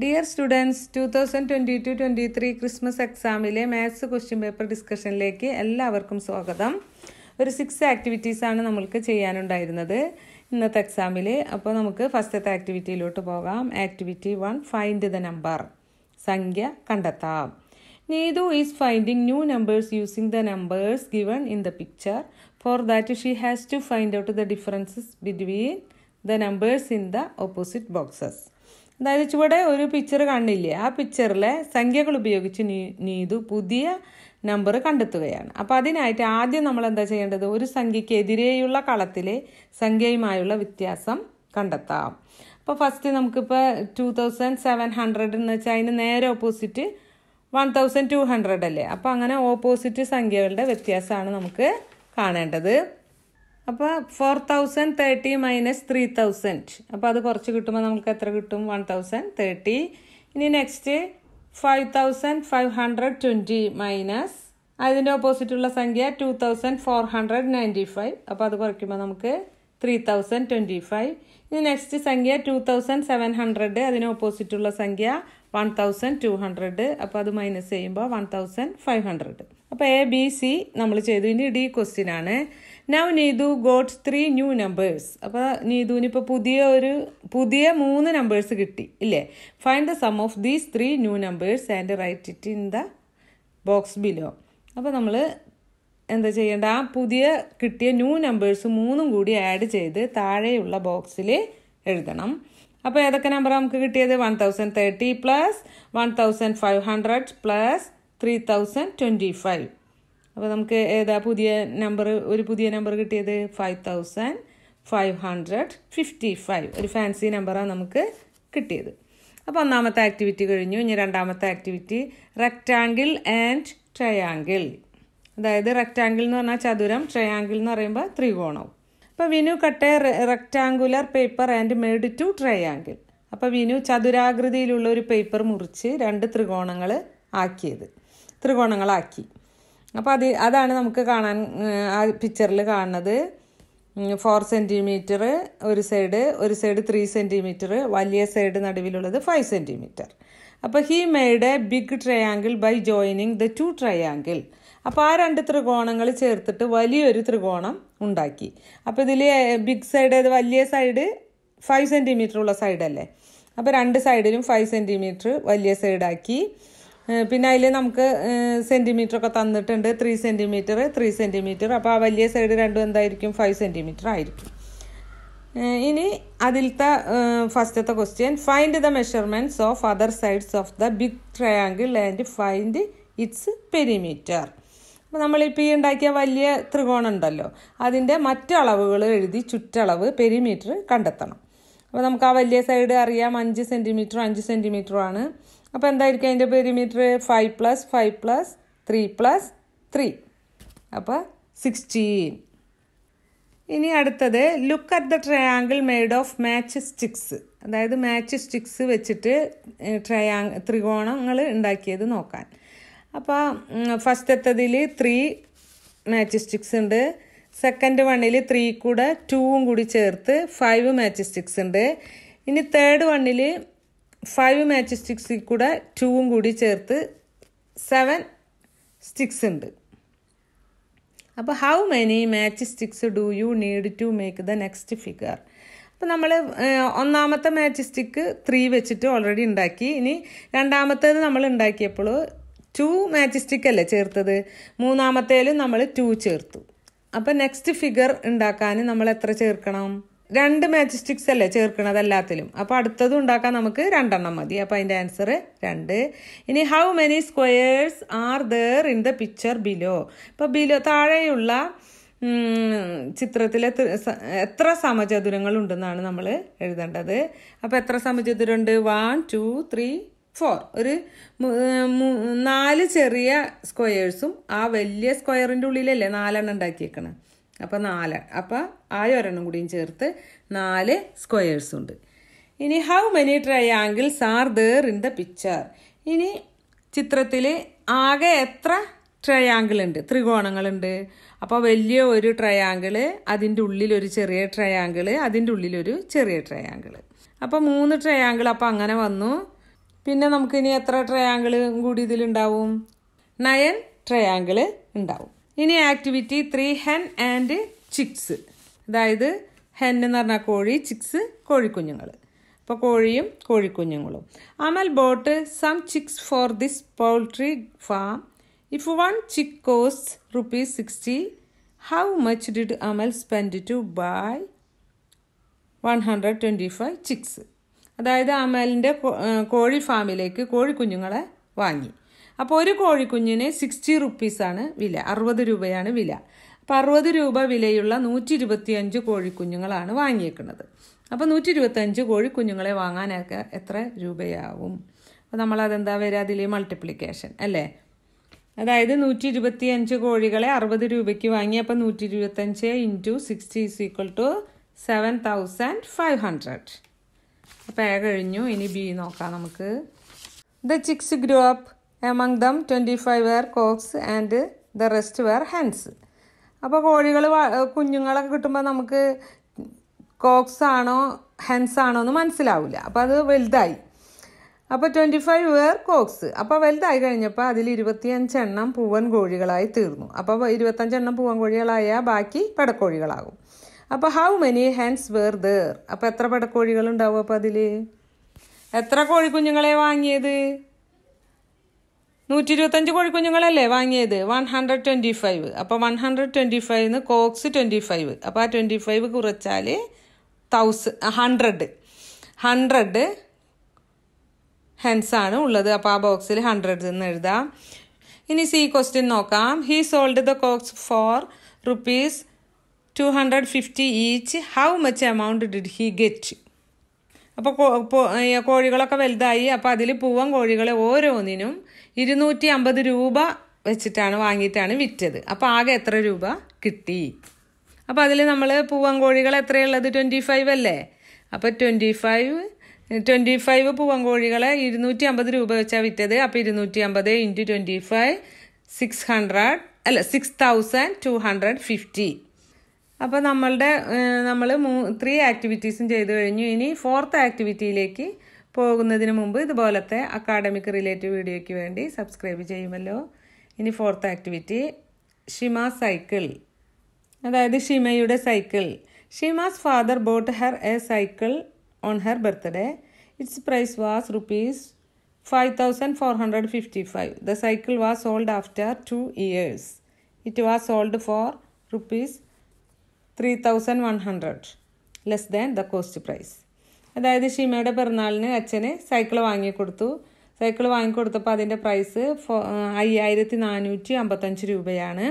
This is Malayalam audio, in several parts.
Dear students two thousand twenty two twenty three Christmas എക്സാമിലെ maths question paper ഡിസ്കഷനിലേക്ക് എല്ലാവർക്കും സ്വാഗതം. ഒരു സിക്സ് ആക്ടിവിറ്റീസാണ് നമ്മൾക്ക് ചെയ്യാനുണ്ടായിരുന്നത് ഇന്നത്തെ എക്സാമിൽ അപ്പോൾ നമുക്ക് ഫസ്റ്റത്തെ ആക്ടിവിറ്റിയിലോട്ട് പോകാം. Activity one find the number സംഖ്യ കണ്ടെത്താം. Neethu is finding new numbers using the numbers given in the picture for that she has to find out the differences between the numbers in the opposite boxes അതായത് ചുവടെ ഒരു പിക്ചർ കാണില്ലേ ആ പിക്ചറിലെ സംഖ്യകൾ ഉപയോഗിച്ച് നീതു പുതിയ നമ്പർ കണ്ടെത്തുകയാണ്. അപ്പോൾ അതിനായിട്ട് ആദ്യം നമ്മൾ എന്താ ചെയ്യേണ്ടത്? ഒരു സംഖ്യയ്ക്ക് എതിരെയുള്ള കളത്തിലെ സംഖ്യയുമായുള്ള വ്യത്യാസം കണ്ടെത്താം. അപ്പോൾ ഫസ്റ്റ് നമുക്കിപ്പോൾ ടു തൗസൻഡ് സെവൻ ഹൺഡ്രഡ് എന്ന് വെച്ചാൽ അതിന് നേരെ opposite one thousand two hundred അല്ലേ? അപ്പോൾ അങ്ങനെ ഓപ്പോസിറ്റ് സംഖ്യകളുടെ വ്യത്യാസമാണ് നമുക്ക് കാണേണ്ടത്. അപ്പോൾ four thousand thirty minus three thousand അപ്പോൾ അത് കുറച്ച് കിട്ടുമ്പോൾ നമുക്ക് എത്ര കിട്ടും? വൺ തൗസൻഡ് തേർട്ടി ഇനി next five thousand five hundred twenty minus അതിന്റെ ഓപ്പോസിറ്റുള്ള സംഖ്യ two thousand four hundred ninety five അപ്പോൾ അത് കുറയ്ക്കുമ്പോൾ നമുക്ക് ത്രീ തൗസൻഡ് ട്വന്റി ഫൈവ് ഇനി നെക്സ്റ്റ് സംഖ്യ ടു തൗസൻഡ് സെവൻ ഹൺഡ്രഡ് അതിന് ഓപ്പോസിറ്റുള്ള സംഖ്യ വൺ തൗസൻഡ് ടു ഹൺഡ്രഡ് അപ്പോൾ അത് മൈനസ് ചെയ്യുമ്പോൾ വൺ തൗസൻഡ് ഫൈവ് ഹൺഡ്രഡ് അപ്പോൾ എ ബി സി നമ്മൾ ചെയ്തു. ഇനി ഡി ക്വസ്റ്റ്യൻ ആണ്. Now Neethu got three new numbers അപ്പോൾ നീതുവിന് പുതിയ ഒരു പുതിയ മൂന്ന് നമ്പേഴ്സ് കിട്ടി ഇല്ലേ? Find the sum of these three new numbers and write it in the box below അപ്പോൾ നമ്മൾ എന്താ ചെയ്യേണ്ട? ആ പുതിയ കിട്ടിയ ന്യൂ നമ്പേഴ്സ് മൂന്നും കൂടി ആഡ് ചെയ്ത് താഴെയുള്ള ബോക്സിൽ എഴുതണം. അപ്പോൾ ഏതൊക്കെ നമ്പർ നമുക്ക് കിട്ടിയത്? One thousand thirty plus one thousand five hundred plus three thousand twenty five അപ്പോൾ നമുക്ക് ഏതാ പുതിയ നമ്പർ ഒരു പുതിയ നമ്പർ കിട്ടിയത് five thousand five hundred fifty five ഒരു ഫാൻസി നമ്പറാണ് നമുക്ക് കിട്ടിയത്. അപ്പോൾ ഒന്നാമത്തെ ആക്ടിവിറ്റി കഴിഞ്ഞു. ഇനി രണ്ടാമത്തെ ആക്ടിവിറ്റി റെക്റ്റാങ്കിൾ ആൻഡ് ട്രയാങ്കിൾ അതായത് റെക്റ്റാങ്കിൾ എന്ന് പറഞ്ഞാൽ ചതുരം ട്രയാങ്കിൾ എന്ന് പറയുമ്പോൾ ത്രികോണവും. അപ്പോൾ Vinu cut rectangular paper and made two triangle അപ്പോൾ വിനു ചതുരാകൃതിയിലുള്ള ഒരു പേപ്പർ മുറിച്ച് രണ്ട് ത്രികോണങ്ങൾ ആക്കിയത്. ത്രികോണങ്ങളാക്കി. അപ്പോൾ അത് അതാണ് നമുക്ക് കാണാൻ ആ പിക്ചറിൽ കാണുന്നത്. ഫോർ സെന്റിമീറ്റർ ഒരു സൈഡ് ഒരു സൈഡ് ത്രീ സെന്റിമീറ്റർ വലിയ സൈഡ് നടുവിലുള്ളത് ഫൈവ് സെന്റിമീറ്റർ അപ്പോൾ he made a big triangle by joining the two triangle അപ്പോൾ ആ രണ്ട് ത്രികോണങ്ങൾ ചേർത്തിട്ട് വലിയൊരു ത്രികോണം ഉണ്ടാക്കി. അപ്പോൾ ഇതിൽ ബിഗ് സൈഡ് ഏത് വലിയ സൈഡ് ഫൈവ് സെന്റിമീറ്റർ ഉള്ള സൈഡല്ലേ അപ്പോൾ രണ്ട് സൈഡിലും ഫൈവ് സെന്റിമീറ്റർ വലിയ സൈഡാക്കി പിന്നെ അതിൽ നമുക്ക് സെന്റിമീറ്റർ ഒക്കെ തന്നിട്ടുണ്ട്. ത്രീ സെന്റിമീറ്റർ ത്രീ സെന്റിമീറ്റർ അപ്പോൾ ആ വലിയ സൈഡ് രണ്ടും എന്തായിരിക്കും? ഫൈവ് സെന്റിമീറ്റർ ആയിരിക്കും. ഇനി അതിലത്തെ ഫസ്റ്റത്തെ question find the measurements of other sides of the big triangle and find its perimeter അപ്പോൾ നമ്മളിപ്പോൾ ഈ ഉണ്ടാക്കിയ വലിയ ത്രികോണം ഉണ്ടല്ലോ. അതിന്റെ മറ്റളവുകൾ എഴുതി ചുറ്റളവ് പെരിമീറ്റർ കണ്ടെത്തണം. അപ്പോൾ നമുക്ക് ആ വലിയ സൈഡ് അറിയാം. അഞ്ച് സെന്റിമീറ്ററും അഞ്ച് സെന്റിമീറ്ററും ആണ്. അപ്പോൾ എന്തായിരിക്കും അതിന്റെ perimeter five plus five plus three plus three അപ്പോൾ സിക്സ്റ്റീൻ ഇനി അടുത്തത് look at the triangle made of match sticks അതായത് മാച്ച് സ്റ്റിക്സ് വെച്ചിട്ട് ട്രയാങ് ത്രികോണങ്ങൾ ഉണ്ടാക്കിയത് നോക്കാൻ. അപ്പോൾ ഫസ്റ്റത്തതിൽ ത്രീ മാച്ച് സ്റ്റിക്സ് ഉണ്ട്. സെക്കൻഡ് വണ്ണിൽ ത്രീ കൂടെ ടൂവും കൂടി ചേർത്ത് ഫൈവ് മാച്ച് സ്റ്റിക്സ് ഉണ്ട്. ഇനി തേർഡ് വണ്ണിൽ ഫൈവ് മാച്ച് സ്റ്റിക്സിൽ കൂടെ ടൂവും കൂടി ചേർത്ത് സെവൻ സ്റ്റിക്സ് ഉണ്ട്. അപ്പോൾ how many match sticks do you need to make the next figure അപ്പോൾ നമ്മൾ ഒന്നാമത്തെ മാച്ച് സ്റ്റിക്ക് ത്രീ വെച്ചിട്ട് ഓൾറെഡി ഉണ്ടാക്കി. ഇനി രണ്ടാമത്തേത് നമ്മൾ ഉണ്ടാക്കിയപ്പോൾ ടു മാച്ച് സ്റ്റിക്ക് അല്ലേ ചേർത്തത്? മൂന്നാമത്തേലും നമ്മൾ ടു ചേർത്തു. അപ്പോൾ നെക്സ്റ്റ് ഫിഗർ ഉണ്ടാക്കാൻ നമ്മൾ എത്ര ചേർക്കണം? രണ്ട് മാച്ച് സ്റ്റിക്സ് അല്ലേ ചേർക്കണത് എല്ലാത്തിലും. അപ്പോൾ അടുത്തതും ഉണ്ടാക്കാൻ നമുക്ക് രണ്ടെണ്ണം മതി. അപ്പോൾ അതിന്റെ ആൻസർ രണ്ട്. ഇനി how many squares are there in the picture below ഇപ്പോൾ ബിലോ താഴെയുള്ള ചിത്രത്തിലെ എത്ര സമചതുരങ്ങൾ ഉണ്ടെന്നാണ് നമ്മൾ എഴുതേണ്ടത്. അപ്പോൾ എത്ര സമചതുരമുണ്ട് വൺ ടു ത്രീ ഫോർ ഒരു നാല് ചെറിയ സ്ക്വയേഴ്സും ആ വലിയ സ്ക്വയറിന്റെ ഉള്ളിലല്ലേ നാലെണ്ണം ഉണ്ടാക്കിയേക്കണം? അപ്പോൾ നാല്. അപ്പോൾ ആ ഒരെണ്ണം കൂടിയും ചേർത്ത് നാല് സ്ക്വയേഴ്സ് ഉണ്ട്. ഇനി how many triangles are there in the picture ഇനി ചിത്രത്തിൽ ആകെ എത്ര ട്രയാങ്കിൾ ഉണ്ട്? ത്രികോണങ്ങളുണ്ട്. അപ്പോൾ വലിയ ഒരു ട്രയാങ്കിൾ അതിന്റെ ഉള്ളിൽ ഒരു ചെറിയ ട്രയാങ്കിൾ അതിന്റെ ഉള്ളിലൊരു ചെറിയ ട്രയാങ്കിൾ അപ്പോൾ മൂന്ന് ട്രയാങ്കിൾ അപ്പോൾ അങ്ങനെ വന്നു. പിന്നെ നമുക്ക് ഇനി എത്ര ട്രയാങ്കിൾ കൂടി ഇതിലുണ്ടാവും നയൻ ട്രയാങ്കിൾ ഉണ്ടാവും. ഇനി activity three hen and chicks അതായത് ഹെൻ എന്ന് പറഞ്ഞാൽ കോഴി ചിക്സ് കോഴിക്കുഞ്ഞുങ്ങൾ അപ്പോൾ കോഴിയും കോഴിക്കുഞ്ഞുങ്ങളും. Amal bought some chicks for this poultry farm if one chick cost rupees sixty how much did Amal spend to buy one hundred twenty five chicks അതായത് അമലിന്റെ കോഴി ഫാമിലേക്ക് കോഴിക്കുഞ്ഞുങ്ങളെ വാങ്ങി. അപ്പോൾ ഒരു കോഴിക്കുഞ്ഞിന് സിക്സ്റ്റി റുപ്പീസാണ് വില അറുപത് രൂപയാണ് വില. അപ്പോൾ അറുപത് രൂപ വിലയുള്ള നൂറ്റി ഇരുപത്തിയഞ്ച് കോഴിക്കുഞ്ഞുങ്ങളാണ് വാങ്ങിയേക്കുന്നത്. അപ്പോൾ നൂറ്റി ഇരുപത്തഞ്ച് കോഴിക്കുഞ്ഞുങ്ങളെ വാങ്ങാനൊക്കെ എത്ര രൂപയാവും? അപ്പോൾ നമ്മളതെന്താ വരിക അതിൽ മൾട്ടിപ്ലിക്കേഷൻ അല്ലേ? അതായത് നൂറ്റി ഇരുപത്തി അഞ്ച് കോഴികളെ അറുപത് രൂപയ്ക്ക് വാങ്ങി അപ്പോൾ നൂറ്റി ഇരുപത്തഞ്ച് into sixty is equal to seven thousand five hundred അപ്പോൾ എ കഴിഞ്ഞു. ഇനി ബി നോക്കാം നമുക്ക്. The chicks grow up among them twenty five were cocks and the rest were hens അപ്പോൾ കോഴികൾ കുഞ്ഞുങ്ങളൊക്കെ കിട്ടുമ്പോൾ നമുക്ക് കോക്സ് ആണോ ഹെൻസ് ആണോ എന്ന് മനസ്സിലാവില്ല അപ്പോൾ അത് വലുതായി. അപ്പോൾ ട്വന്റി ഫൈവ് വെയർ കോക്സ് അപ്പോൾ വലുതായി കഴിഞ്ഞപ്പോൾ അതിൽ ഇരുപത്തിയഞ്ചെണ്ണം പൂവൻ കോഴികളായി തീർന്നു. അപ്പോൾ ഇരുപത്തഞ്ചെണ്ണം പൂവൻ കോഴികളായാൽ ബാക്കി പെടക്കോഴികളാകും. അപ്പോൾ how many hens were there അപ്പോൾ എത്ര പെടക്കോഴികളുണ്ടാവും അപ്പോൾ അതിൽ എത്ര കോഴിക്കുഞ്ഞുങ്ങളെ വാങ്ങിയത്? നൂറ്റി ഇരുപത്തഞ്ച് കോഴിക്കുഞ്ഞുങ്ങളല്ലേ വാങ്ങിയത്? വൺ ഹൺഡ്രഡ് ട്വന്റി ഫൈവ് അപ്പോൾ വൺ ഹൺഡ്രഡ് ട്വന്റി ഫൈവിന്ന് കോക്സ് ട്വന്റി ഫൈവ് അപ്പോൾ ആ ട്വന്റി ഫൈവ് കുറച്ചാൽ തൗസ് ഹൺഡ്രഡ് ഹൺഡ്രഡ് ഹെൻസ് ആണ് ഉള്ളത്. അപ്പോൾ ആ ബോക്സിൽ ഹൺഡ്രഡ് എന്ന് എഴുതാം. ഇനി സി ക്വസ്റ്റ്യൻ നോക്കാം. He sold the cocks for rupees two hundred fifty each how much amount did he get അപ്പോൾ കോഴികളൊക്കെ വലുതായി. അപ്പോൾ അതിൽ പൂവൻ കോഴികളെ ഓരോന്നിനും ഇരുന്നൂറ്റി അമ്പത് രൂപ വെച്ചിട്ടാണ് വാങ്ങിയിട്ടാണ് വിറ്റത്. അപ്പോൾ ആകെ എത്ര രൂപ കിട്ടി? അപ്പോൾ അതിൽ നമ്മൾ പൂവൻ കോഴികൾ എത്രയുള്ളത്? ട്വന്റി ഫൈവ് അല്ലേ? അപ്പോൾ ട്വന്റി ഫൈവ് ട്വന്റി ഫൈവ് പൂവൻ കോഴികളെ ഇരുന്നൂറ്റി അമ്പത് രൂപ വെച്ചാണ് വിറ്റത്. അപ്പോൾ ഇരുന്നൂറ്റി അമ്പത് into twenty five six hundred അല്ല six thousand two hundred fifty അപ്പോൾ നമ്മളുടെ നമ്മൾ മൂ ത്രീ ആക്ടിവിറ്റീസും ചെയ്തു കഴിഞ്ഞു. ഇനി ഫോർത്ത് ആക്ടിവിറ്റിയിലേക്ക് പോകുന്നതിന് മുമ്പ് ഇതുപോലത്തെ അക്കാഡമിക് റിലേറ്റീവ് വീഡിയോയ്ക്ക് വേണ്ടി സബ്സ്ക്രൈബ് ചെയ്യുമല്ലോ. ഇനി ഫോർത്ത് ആക്ടിവിറ്റി ഷിമ സൈക്കിൾ അതായത് ഷിമയുടെ cycle Shima's father bought her a cycle on her birthday its price was rupees five thousand four hundred fifty five the cycle was sold after two years it was sold for rupees three thousand one hundred less than the cost price അതായത് ഷിമയുടെ പിറന്നാളിന് അച്ഛന് സൈക്കിൾ വാങ്ങിക്കൊടുത്തു സൈക്കിൾ വാങ്ങിക്കൊടുത്തപ്പോൾ അതിന്റെ പ്രൈസ് ഫോ അയ്യായിരത്തി നാനൂറ്റി അമ്പത്തഞ്ച് രൂപയാണ്.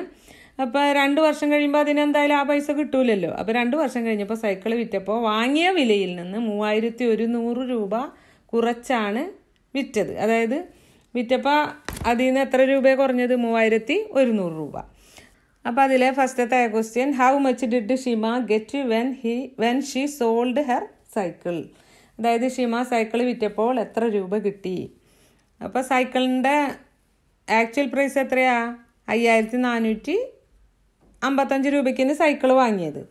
അപ്പോൾ രണ്ട് വർഷം കഴിയുമ്പോൾ അതിനെന്തായാലും ആ പൈസ കിട്ടൂലല്ലോ. അപ്പോൾ രണ്ട് വർഷം കഴിഞ്ഞപ്പോൾ സൈക്കിൾ വിറ്റപ്പോൾ വാങ്ങിയ വിലയിൽ നിന്ന് മൂവായിരത്തി ഒരുന്നൂറ് രൂപ കുറച്ചാണ് വിറ്റത്. അതായത് വിറ്റപ്പോൾ അതിൽ നിന്ന് എത്ര രൂപ കുറഞ്ഞത്? മൂവായിരത്തി ഒരുന്നൂറ് രൂപ. അപ്പോൾ അതിലെ ഫസ്റ്റത്തെ question how much did Shima get when he when she sold her cycle അതായത് ഷിമ സൈക്കിൾ വിറ്റപ്പോൾ എത്ര രൂപ കിട്ടി? അപ്പോൾ സൈക്കിളിന്റെ ആക്ച്വൽ പ്രൈസ് എത്രയാ? അയ്യായിരത്തി നാനൂറ്റി അമ്പത്തഞ്ച് രൂപയ്ക്കാണ് സൈക്കിൾ വാങ്ങിയത്.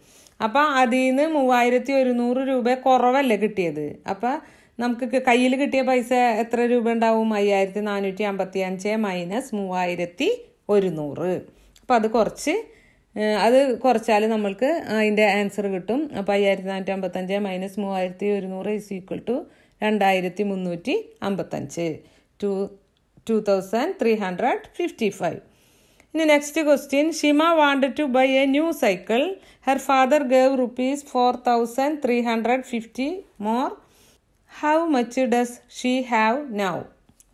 അപ്പോൾ അതിൽ നിന്ന് മൂവായിരത്തി ഒരുന്നൂറ് രൂപ കുറവല്ലേ കിട്ടിയത്? അപ്പോൾ നമുക്ക് കയ്യിൽ കിട്ടിയ പൈസ എത്ര രൂപ ഉണ്ടാവും? അയ്യായിരത്തി നാനൂറ്റി അമ്പത്തി അഞ്ച് മൈനസ് മൂവായിരത്തി ഒരുന്നൂറ് അപ്പോൾ അത് കുറച്ച് അത് കുറച്ചാൽ നമ്മൾക്ക് അതിന്റെ ആൻസർ കിട്ടും. അപ്പോൾ അയ്യായിരത്തി നാനൂറ്റി അമ്പത്തഞ്ച് മൈനസ് മൂവായിരത്തി ഒരുന്നൂറ് ഇസ് ഈക്വൽ ടു രണ്ടായിരത്തി മുന്നൂറ്റി അമ്പത്തഞ്ച് two two thousand three hundred fifty five ഇനി next question Shima wanted to buy a new cycle her father gave rupees four thousand three hundred fifty more how much does she have now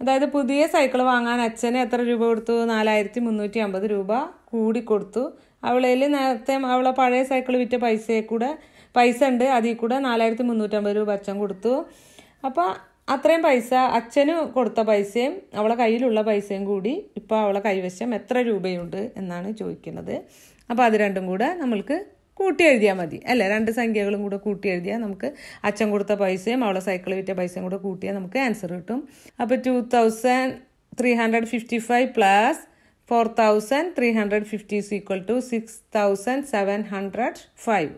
അതായത് പുതിയ സൈക്കിൾ വാങ്ങാൻ അച്ഛന് എത്ര രൂപ കൊടുത്തു? നാലായിരത്തി മുന്നൂറ്റി അമ്പത് രൂപ കൂടി കൊടുത്തു. അവളേൽ നേരത്തെ അവളെ പഴയ സൈക്കിൾ വിറ്റ പൈസയെ കൂടെ പൈസ ഉണ്ട് അതിൽ കൂടെ നാലായിരത്തി മുന്നൂറ്റമ്പത് രൂപ അച്ഛൻ കൊടുത്തു. അപ്പോൾ അത്രയും പൈസ അച്ഛന് കൊടുത്ത പൈസയും അവളെ കയ്യിലുള്ള പൈസയും കൂടി ഇപ്പോൾ അവളെ കൈവശം എത്ര രൂപയുണ്ട് എന്നാണ് ചോദിക്കുന്നത്. അപ്പോൾ അത് രണ്ടും കൂടെ നമ്മൾക്ക് കൂട്ടി എഴുതിയാൽ മതി. അല്ലേ? രണ്ട് സംഖ്യകളും കൂടെ കൂട്ടി എഴുതിയാൽ നമുക്ക് അച്ഛൻ കൊടുത്ത പൈസയും അവളെ സൈക്കിൾ വിറ്റ പൈസയും കൂടെ കൂട്ടിയാൽ നമുക്ക് ആൻസർ കിട്ടും. അപ്പോൾ two thousand three hundred fifty five plus four thousand three hundred fifty is equal to six thousand seven hundred five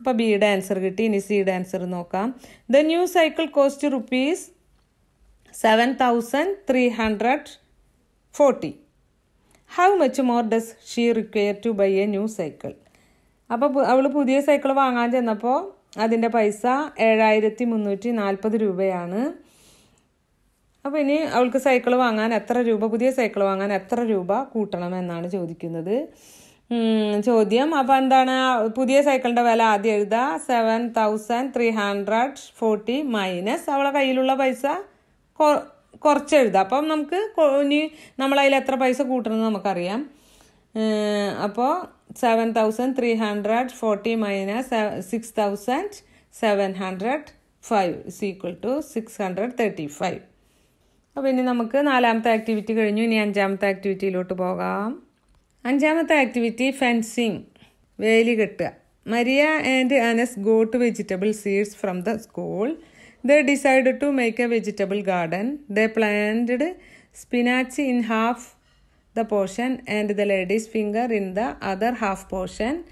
അപ്പോൾ ബിയുടെ ആൻസർ കിട്ടി. ഇനി സിയുടെ ആൻസർ നോക്കാം. The new cycle cost rupees seven thousand three hundred forty how much more does she require to buy a new cycle അപ്പോൾ അവൾ പുതിയ സൈക്കിൾ വാങ്ങാൻ ചെന്നപ്പോൾ അതിന്റെ പൈസ ഏഴായിരത്തി മുന്നൂറ്റി നാൽപ്പത് രൂപയാണ്. അപ്പോൾ ഇനി അവൾക്ക് സൈക്കിൾ വാങ്ങാൻ എത്ര രൂപ പുതിയ സൈക്കിൾ വാങ്ങാൻ എത്ര രൂപ കൂട്ടണം എന്നാണ് ചോദിക്കുന്നത്. ചോദ്യം. അപ്പോൾ എന്താണ്? പുതിയ സൈക്കിളിന്റെ വില ആദ്യം എഴുതുക seven thousand three hundred forty minus അവളെ കയ്യിലുള്ള പൈസ കുറച്ച് എഴുതുക അപ്പം നമുക്ക് ഇനി നമ്മളതിൽ എത്ര പൈസ കൂട്ടണം എന്ന് നമുക്കറിയാം അപ്പോൾ seven thousand three hundred forty minus six thousand seven hundred five is equal to six hundred thirty five അപ്പോൾ ഇനി നമുക്ക് നാലാമത്തെ ആക്ടിവിറ്റി കഴിഞ്ഞു. ഇനി അഞ്ചാമത്തെ ആക്ടിവിറ്റിയിലോട്ട് പോകാം. അഞ്ചാമത്തെ ആക്ടിവിറ്റി ഫെൻസിങ് വേലി കെട്ടുക. Maria and Anas go to vegetable seeds from the school they decide to make a vegetable garden they planted spinach in half the portion and the ladies finger in the other half portion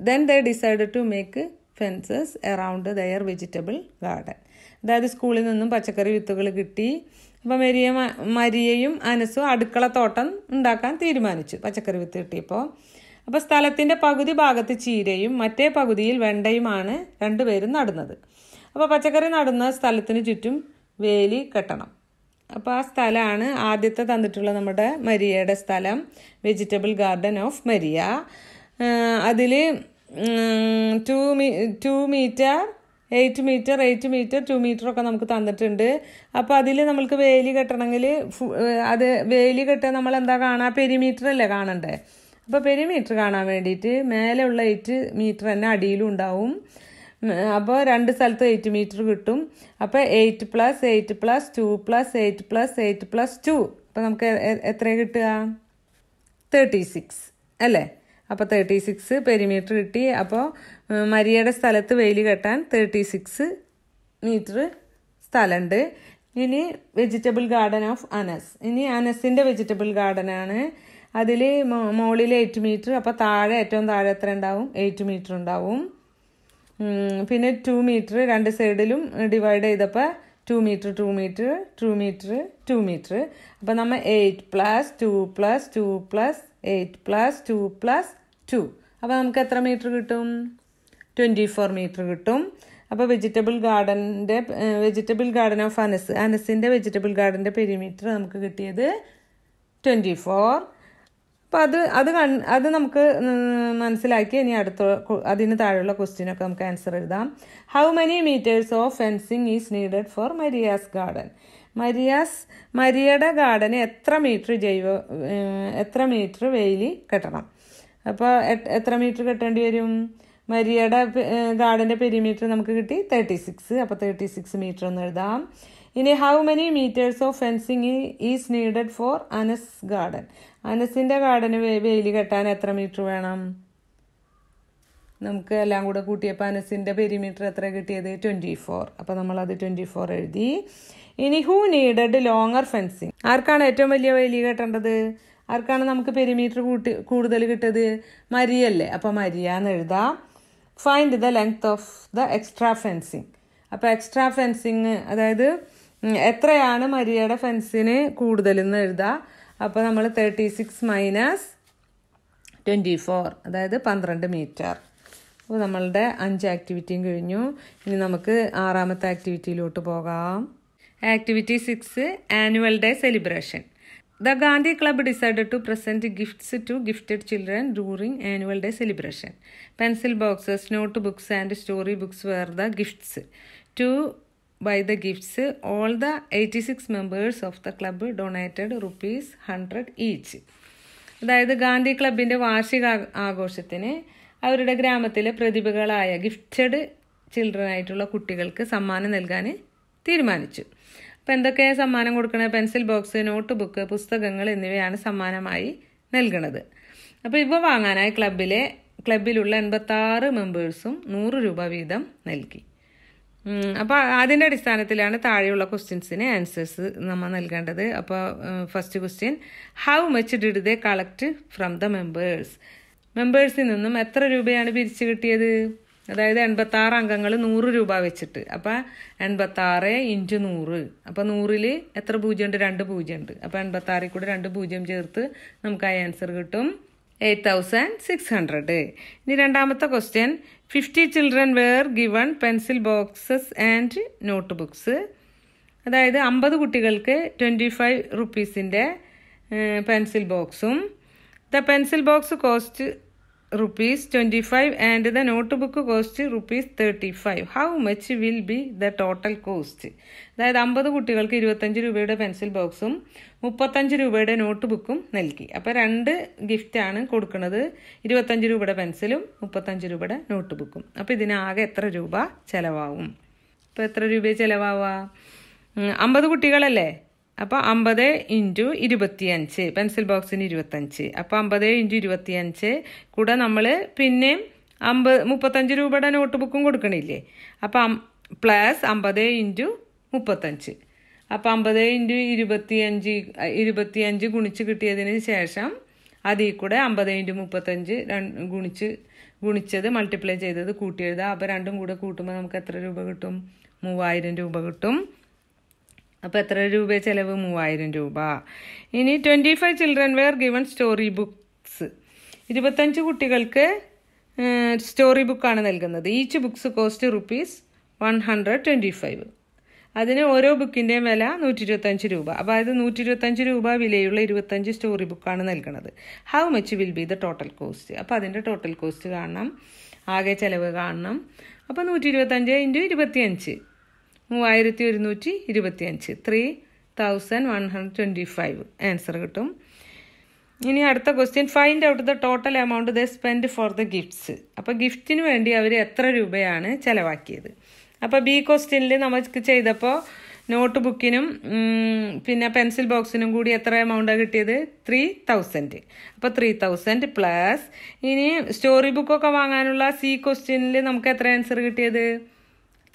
then they decide to make fences around their vegetable garden അതായത് സ്കൂളിൽ നിന്നും പച്ചക്കറി വിത്തുകൾ കിട്ടി. അപ്പോൾ മരിയ മരിയയും അനസും അടുക്കളത്തോട്ടം ഉണ്ടാക്കാൻ തീരുമാനിച്ചു. പച്ചക്കറി വിത്ത് കിട്ടിയപ്പോൾ അപ്പോൾ സ്ഥലത്തിന്റെ പകുതി ഭാഗത്ത് ചീരയും മറ്റേ പകുതിയിൽ വെണ്ടയുമാണ് രണ്ടുപേരും നടുന്നത്. അപ്പോൾ പച്ചക്കറി നടുന്ന സ്ഥലത്തിന് ചുറ്റും വേലി കെട്ടണം. അപ്പോൾ ആ സ്ഥലമാണ് ആദ്യത്തെ തന്നിട്ടുള്ള നമ്മുടെ മരിയയുടെ സ്ഥലം വെജിറ്റബിൾ ഗാർഡൻ ഓഫ് മരിയ അതിൽ two me two meter eight meter eight meter two meter ഒക്കെ നമുക്ക് തന്നിട്ടുണ്ട്. അപ്പോൾ അതിൽ നമ്മൾക്ക് വേലി കെട്ടണമെങ്കിൽ അത് വേലി കെട്ടാൻ നമ്മൾ എന്താ കാണാ? പെരിമീറ്റർ അല്ലേ കാണണ്ടേ? അപ്പോൾ പെരിമീറ്റർ കാണാൻ വേണ്ടിയിട്ട് മേലെയുള്ള എയ്റ്റ് മീറ്റർ തന്നെ അടിയിലും ഉണ്ടാവും. അപ്പോൾ രണ്ട് സ്ഥലത്ത് എയ്റ്റ് മീറ്റർ കിട്ടും. അപ്പോൾ eight plus eight plus two plus eight plus eight plus two അപ്പോൾ നമുക്ക് എത്ര കിട്ടുക? തേർട്ടി സിക്സ് അല്ലേ? അപ്പോൾ തേർട്ടി സിക്സ് പെരിമീറ്റർ കിട്ടി അപ്പോൾ മരിയയുടെ സ്ഥലത്ത് വെയിൽ കെട്ടാൻ തേർട്ടി സിക്സ് മീറ്റർ സ്ഥലമുണ്ട് ഇനി വെജിറ്റബിൾ ഗാർഡൻ ഓഫ് അനസ് ഇനി അനസിന്റെ വെജിറ്റബിൾ ഗാർഡനാണ് അതിൽ മുകളിൽ എയ്റ്റ് മീറ്റർ അപ്പോൾ താഴെ ഏറ്റവും താഴെ എത്ര ഉണ്ടാവും? എയ്റ്റ് മീറ്റർ ഉണ്ടാവും. പിന്നെ ടു മീറ്റർ രണ്ട് സൈഡിലും ഡിവൈഡ് ചെയ്തപ്പോൾ two meter two meter two meter two meter അപ്പോൾ നമ്മൾ eight plus two plus two plus eight plus two plus two അപ്പോൾ നമുക്ക് എത്ര മീറ്റർ കിട്ടും? ട്വന്റി ഫോർ മീറ്റർ കിട്ടും അപ്പോൾ വെജിറ്റബിൾ ഗാർഡന്റെ വെജിറ്റബിൾ ഗാർഡൻ ഓഫ് അനസ് അനസിന്റെ വെജിറ്റബിൾ ഗാർഡന്റെ പെരിമീറ്റർ നമുക്ക് കിട്ടിയത് ട്വന്റി ഫോർ അപ്പോൾ അത് അത് കൺ അത് നമുക്ക് മനസ്സിലാക്കി ഇനി അടുത്ത അതിന് താഴെയുള്ള ക്വസ്റ്റ്യനൊക്കെ നമുക്ക് ആൻസർ എഴുതാം. How many meters of fencing is needed for Maria's garden Maria's മരിയയുടെ ഗാർഡന് എത്ര മീറ്റർ ജൈവ എത്ര മീറ്റർ വെയിലി കെട്ടണം? അപ്പോൾ എത്ര മീറ്റർ കെട്ടേണ്ടി വരും? മരിയയുടെ ഗാർഡന്റെ പെരിമീറ്റർ നമുക്ക് കിട്ടി തേർട്ടി സിക്സ് അപ്പോൾ തേർട്ടി സിക്സ് മീറ്റർ എന്ന് എഴുതാം. ഇനി how many meters of fencing is needed for Anas garden അനസിന്റെ ഗാർഡന് വെയിൽ കെട്ടാൻ എത്ര മീറ്റർ വേണം? നമുക്ക് എല്ലാം കൂടെ കൂട്ടിയപ്പോൾ അനസിന്റെ പെരിമീറ്റർ എത്ര കിട്ടിയത്? ട്വന്റി ഫോർ അപ്പോൾ നമ്മളത് ട്വന്റി ഫോർ എഴുതി. ഇനി ഹൂ നീഡഡ് ലോങ്ങർ ഫെൻസിങ് ആർക്കാണ് ഏറ്റവും വലിയ വേലി കെട്ടേണ്ടത്? ആർക്കാണ് നമുക്ക് പെരിമീറ്റർ കൂട്ടി കൂടുതൽ കിട്ടത്? മരിയല്ലേ. അപ്പോൾ മരിയ എന്ന് എഴുതാം. Find the length of the extra fencing അപ്പോൾ എക്സ്ട്രാ ഫെൻസിങ് അതായത് എത്രയാണ് മരിയയുടെ ഫെൻസിന് കൂടുതലെന്ന് എഴുതാം. അപ്പോൾ നമ്മൾ thirty six minus twenty four അതായത് പന്ത്രണ്ട് മീറ്റർ അപ്പോൾ നമ്മളുടെ അഞ്ച് ആക്ടിവിറ്റിയും കഴിഞ്ഞു. ഇനി നമുക്ക് ആറാമത്തെ ആക്ടിവിറ്റിയിലോട്ട് പോകാം. Activity six annual day celebration. The Gandhi club decided to present gifts to gifted children during annual day celebration. Pencil boxes note books and story books were the gifts. To by the gifts all the 86 members of the club donated rupees 100 each അതായത് ഗാന്ധി ക്ലബിന്റെ വാർഷിക ആഘോഷത്തിന് അവരുടെ ഗ്രാമത്തിലെ പ്രതിഭകളായ ഗിഫ്റ്റഡ് ചിൽഡ്രൻ ആയിട്ടുള്ള കുട്ടികൾക്ക് സമ്മാനം നൽകാൻ തീരുമാനിച്ചു. അപ്പോൾ എന്തൊക്കെയാണ് സമ്മാനം കൊടുക്കുന്നത് പെൻസിൽ ബോക്സ് നോട്ട് ബുക്ക് പുസ്തകങ്ങൾ എന്നിവയാണ് സമ്മാനമായി നൽകുന്നത് അപ്പോൾ ഇവ വാങ്ങാനായി ക്ലബിലെ ക്ലബിലുള്ള എൺപത്താറ് മെമ്പേഴ്സും നൂറ് രൂപ വീതം നൽകി. അപ്പോൾ അതിന്റെ അടിസ്ഥാനത്തിലാണ് താഴെയുള്ള ക്വസ്റ്റ്യൻസിന് ആൻസേഴ്സ് നമ്മൾ നൽകേണ്ടത്. അപ്പോൾ first question how much did they collect from the members മെമ്പേഴ്സിൽ നിന്നും എത്ര രൂപയാണ് പിരിച്ചു കിട്ടിയത്? അതായത് എൺപത്താറ് അംഗങ്ങൾ നൂറ് രൂപ വെച്ചിട്ട്. അപ്പം എൺപത്താറ് ഇന്റു നൂറ്. അപ്പം നൂറിൽ എത്ര പൂജ്യം ഉണ്ട് രണ്ട് പൂജ്യം ഉണ്ട് അപ്പം എൺപത്താറിൽ കൂടെ രണ്ട് പൂജ്യം ചേർത്ത് നമുക്ക് ആ ആൻസർ കിട്ടും എയ്റ്റ് തൗസൻഡ് സിക്സ് ഹൺഡ്രഡ് ഇനി രണ്ടാമത്തെ question fifty children were given pencil boxes and note books അതായത് അമ്പത് കുട്ടികൾക്ക് ട്വന്റി ഫൈവ് റുപ്പീസിന്റെ പെൻസിൽ ബോക്സും the pencil box cost and the note book cost rupees thirty five how much will be the total cost അതായത് അമ്പത് കുട്ടികൾക്ക് ഇരുപത്തഞ്ച് രൂപയുടെ പെൻസിൽ ബോക്സും മുപ്പത്തഞ്ച് രൂപയുടെ നോട്ട് ബുക്കും നൽകി. അപ്പോൾ രണ്ട് ഗിഫ്റ്റാണ് കൊടുക്കുന്നത്. ഇരുപത്തഞ്ച് രൂപയുടെ പെൻസിലും മുപ്പത്തഞ്ച് രൂപയുടെ നോട്ട് ബുക്കും അപ്പോൾ ഇതിനാകെ എത്ര രൂപ ചിലവാകും അപ്പോൾ എത്ര രൂപ ചിലവാവുക? അമ്പത് കുട്ടികളല്ലേ? അപ്പോൾ അമ്പത് ഇന്റു ഇരുപത്തിയഞ്ച് പെൻസിൽ ബോക്സിന് ഇരുപത്തഞ്ച്. അപ്പോൾ അമ്പത് ഇന്റു ഇരുപത്തിയഞ്ച് കൂടെ നമ്മൾ പിന്നെയും അമ്പത് മുപ്പത്തഞ്ച് രൂപയുടെ നോട്ട് ബുക്കും കൊടുക്കണില്ലേ? അപ്പം പ്ലസ് അമ്പത് ഇന്റു മുപ്പത്തഞ്ച്. അപ്പോൾ അമ്പത് ഇന്റു ഇരുപത്തിയഞ്ച് ഇരുപത്തിയഞ്ച് ഗുണിച്ച് കിട്ടിയതിന് ശേഷം അതിൽ കൂടെ അമ്പത് ഇന്റു മുപ്പത്തഞ്ച് ഗുണിച്ച് ഗുണിച്ചത് മൾട്ടിപ്ലൈ ചെയ്തത് കൂട്ടി എഴുതാം അപ്പോൾ രണ്ടും കൂടെ കൂട്ടുമ്പോൾ നമുക്ക് എത്ര രൂപ കിട്ടും? മൂവായിരം രൂപ കിട്ടും. അപ്പോൾ എത്ര രൂപ ചിലവ്? മൂവായിരം രൂപ. ഇനി twenty five children were given story books ഇരുപത്തഞ്ച് കുട്ടികൾക്ക് സ്റ്റോറി ബുക്കാണ് നൽകുന്നത്. Each books cost rupees one hundred twenty five അതിന് ഓരോ ബുക്കിന്റെയും വില നൂറ്റി ഇരുപത്തഞ്ച് രൂപ. അതായത് നൂറ്റി ഇരുപത്തഞ്ച് രൂപ വിലയുള്ള ഇരുപത്തഞ്ച് സ്റ്റോറി ബുക്കാണ് നൽകുന്നത്. How much will be the total cost അപ്പോൾ അതിന്റെ ടോട്ടൽ കോസ്റ്റ് കാണണം. ആകെ ചിലവ് കാണണം. അപ്പോൾ നൂറ്റി ഇരുപത്തഞ്ച് ഇന്റു ഇരുപത്തിയഞ്ച്. മൂവായിരത്തി ഒരുന്നൂറ്റി ഇരുപത്തിയഞ്ച് three thousand one hundred twenty five answer കിട്ടും. ഇനി അടുത്ത question find out the total amount they spend for the gifts അപ്പോൾ ഗിഫ്റ്റിന് വേണ്ടി അവർ എത്ര രൂപയാണ് ചിലവാക്കിയത്? അപ്പോൾ ബി ക്വസ്റ്റ്യനിൽ നമുക്ക് ചെയ്തപ്പോൾ നോട്ട് ബുക്കിനും പിന്നെ പെൻസിൽ ബോക്സിനും കൂടി എത്ര എമൗണ്ടാണ് കിട്ടിയത്? ത്രീ തൗസൻഡ് അപ്പോൾ ത്രീ തൗസൻഡ് പ്ലസ് ഇനി സ്റ്റോറി ബുക്കൊക്കെ വാങ്ങാനുള്ള സി ക്വസ്റ്റ്യനിൽ നമുക്ക് എത്ര ആൻസർ കിട്ടിയത്?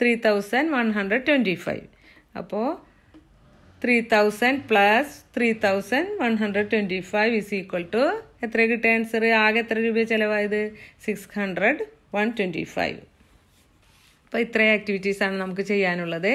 Three thousand one hundred twenty five അപ്പോൾ three thousand plus three thousand one hundred twenty five is equal to എത്ര കിട്ടിയ ആൻസർ ആകെ എത്ര രൂപ ചിലവായത്? Six hundred one twenty five അപ്പോൾ ഇത്രയും ആക്ടിവിറ്റീസാണ് നമുക്ക് ചെയ്യാനുള്ളത്.